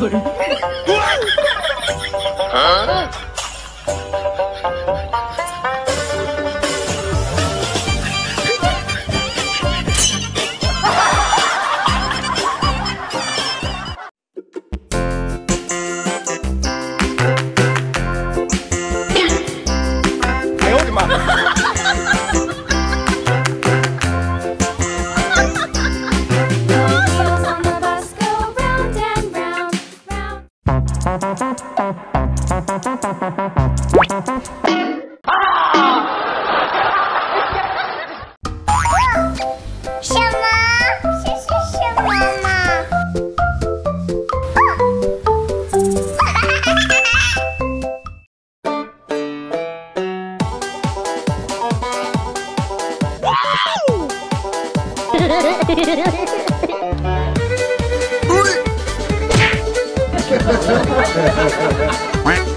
有人，Thank you. Quack.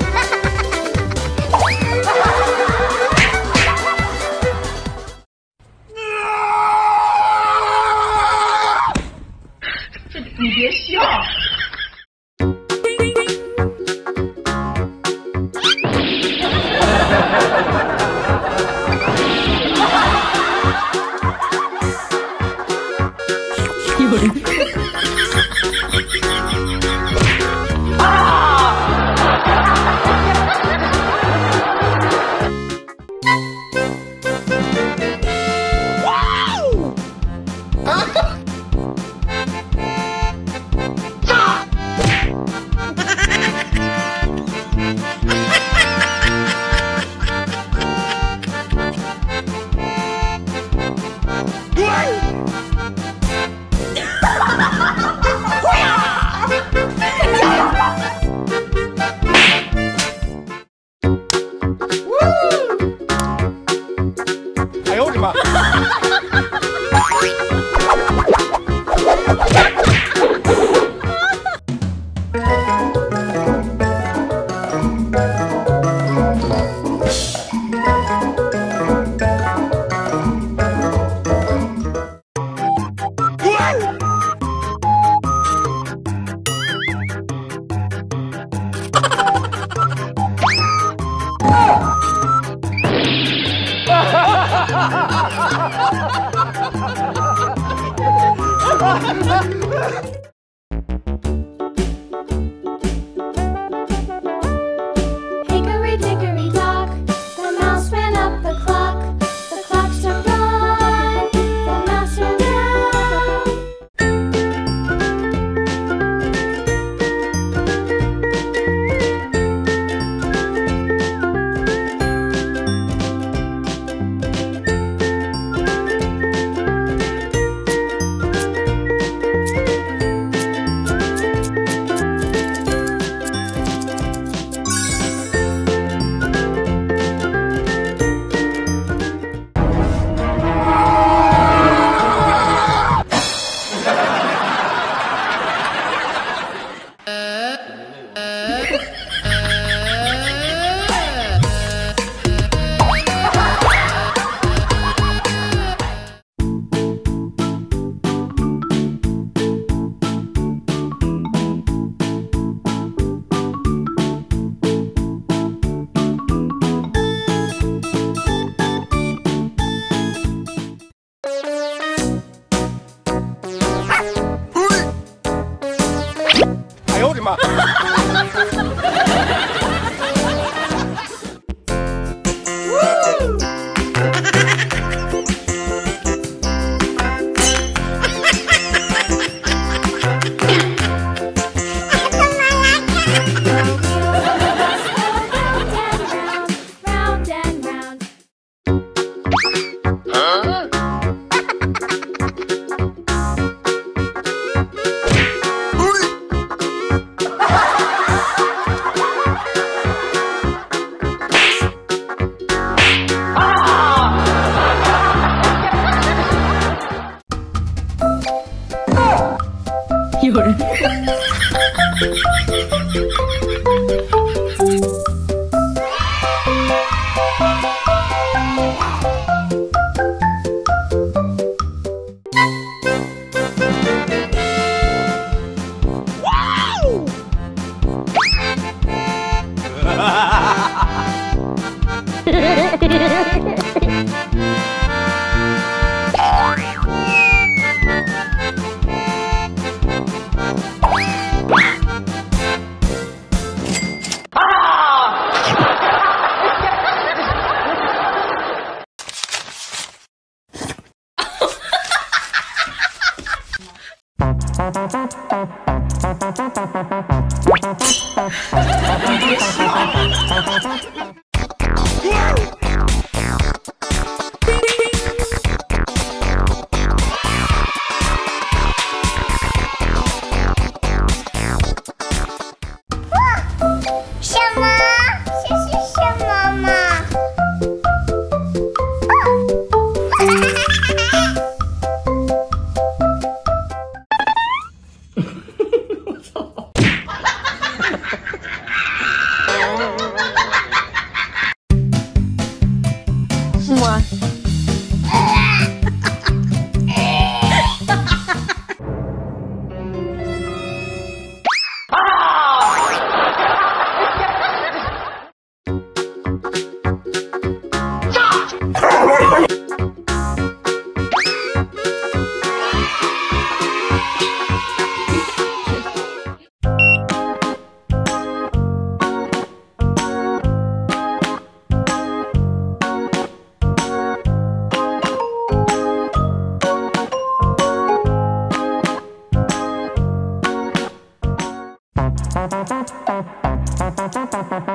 My. हो 什 Thank you.